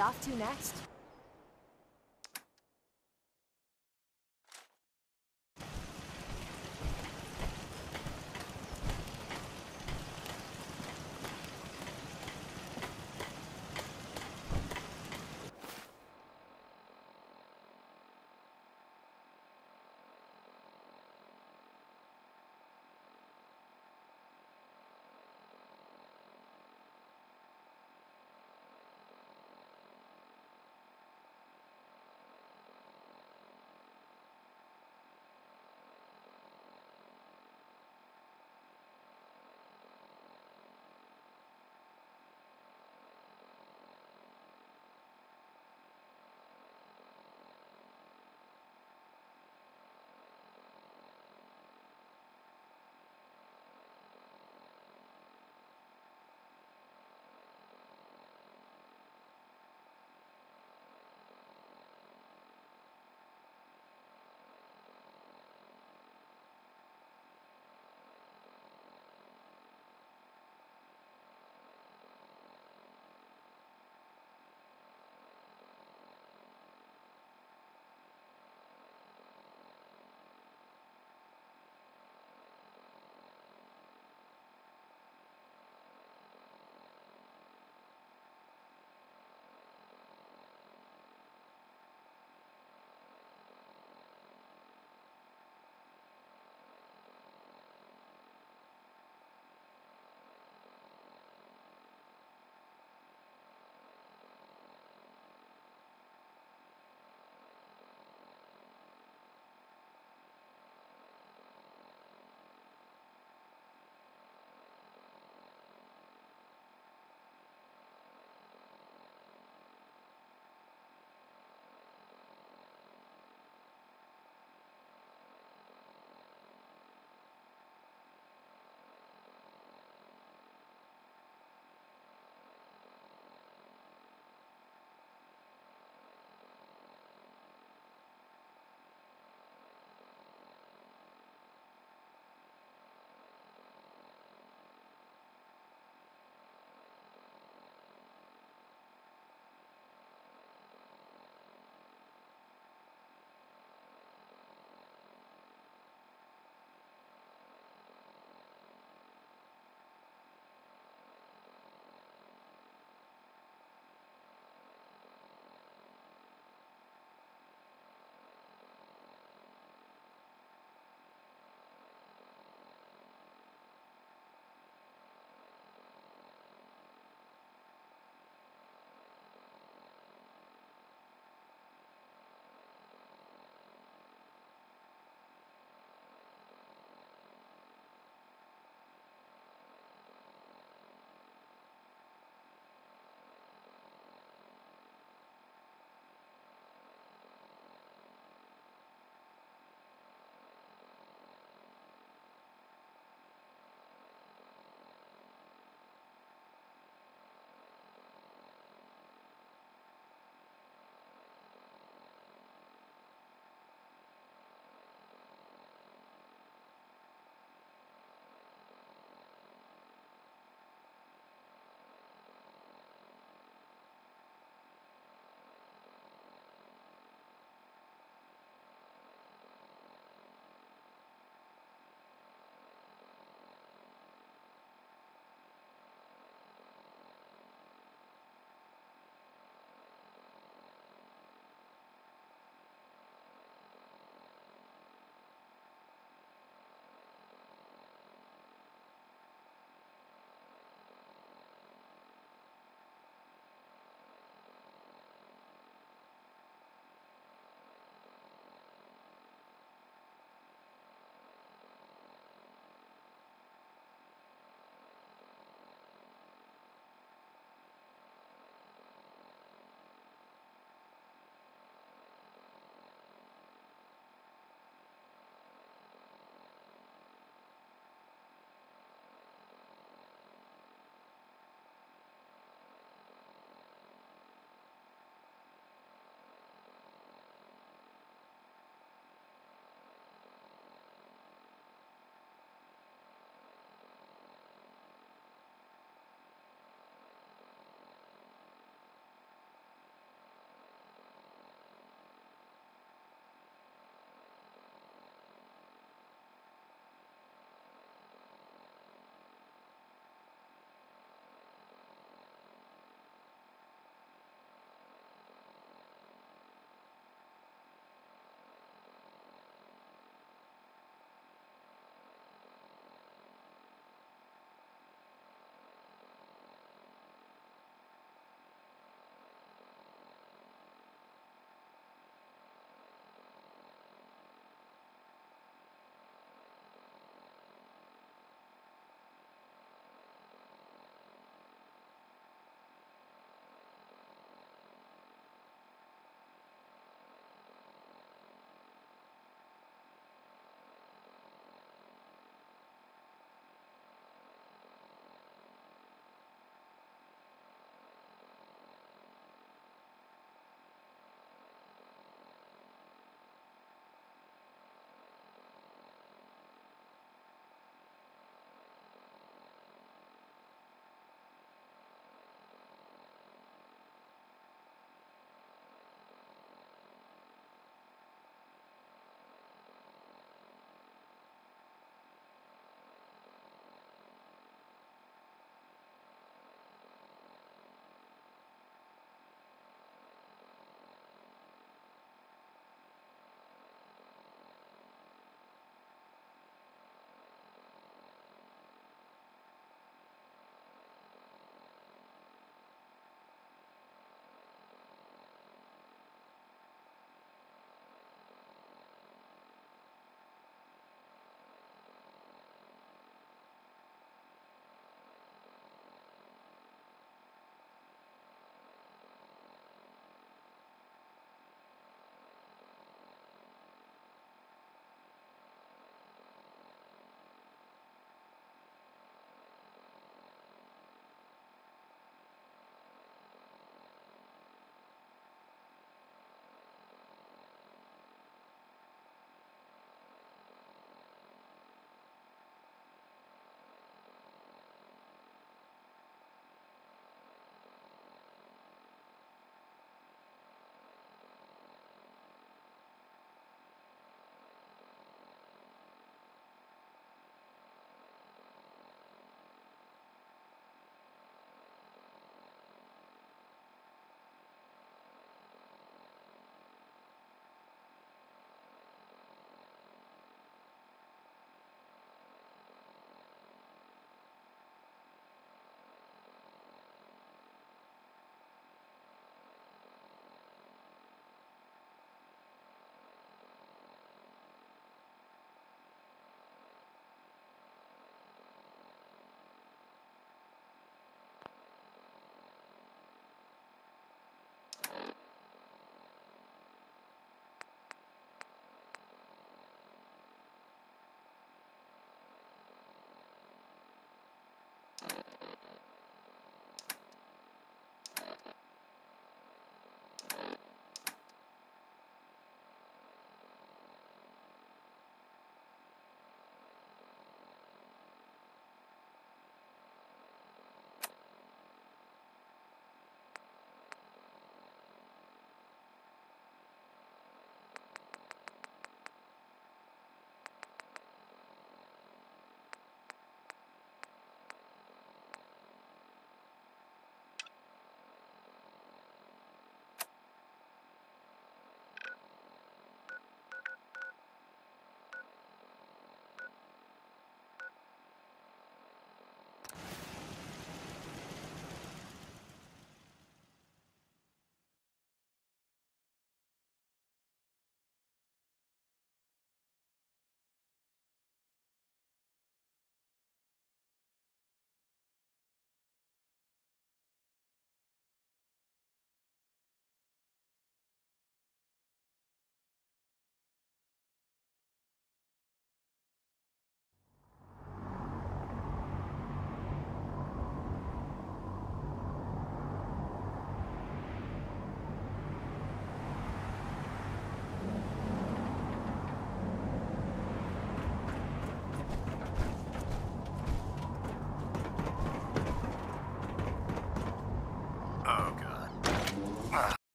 off to next?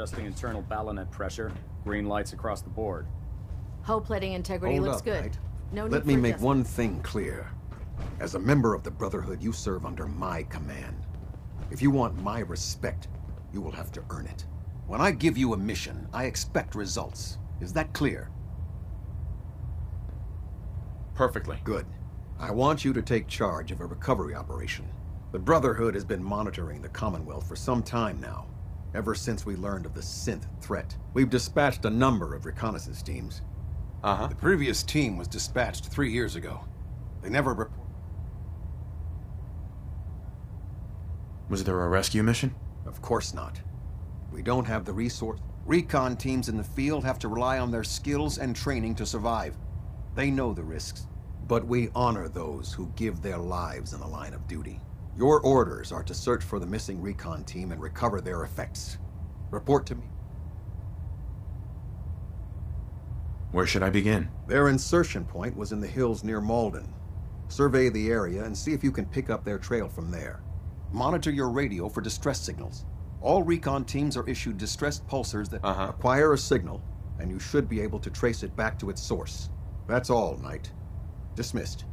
Adjusting internal ballonet pressure. Green lights across the board. Hull plating integrity Hold looks up, good. Knight. No need Let for me make adjustment. one thing clear. As a member of the Brotherhood, you serve under my command. If you want my respect, you will have to earn it. When I give you a mission, I expect results. Is that clear? Perfectly. Good. I want you to take charge of a recovery operation. The Brotherhood has been monitoring the Commonwealth for some time now, ever since we learned of the synth threat. We've dispatched a number of reconnaissance teams. Uh-huh. The previous team was dispatched three years ago. They never reported. Was there a rescue mission? Of course not. We don't have the resource. Recon teams in the field have to rely on their skills and training to survive. They know the risks. But we honor those who give their lives in the line of duty. Your orders are to search for the missing recon team and recover their effects. Report to me. Where should I begin? Their insertion point was in the hills near Malden. Survey the area and see if you can pick up their trail from there. Monitor your radio for distress signals. All recon teams are issued distress pulsers that Uh-huh. acquire a signal, and you should be able to trace it back to its source. That's all, Knight. Dismissed.